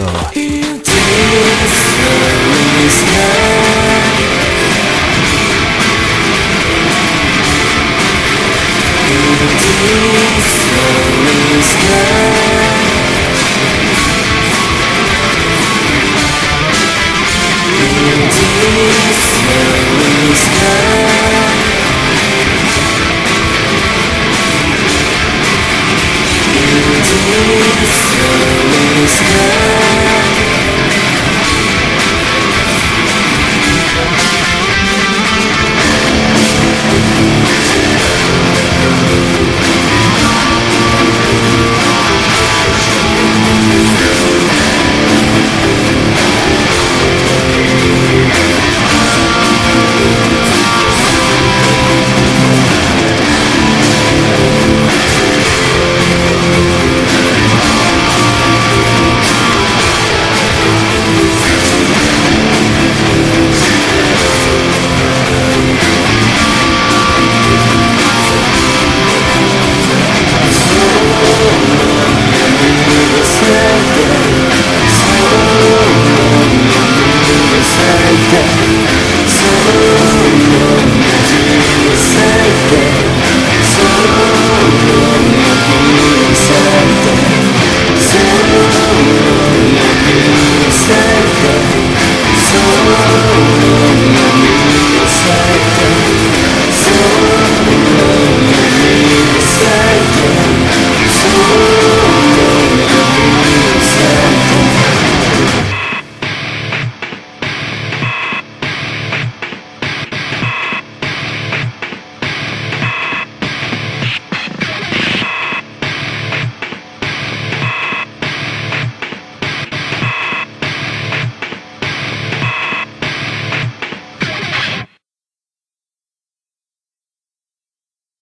Mixer.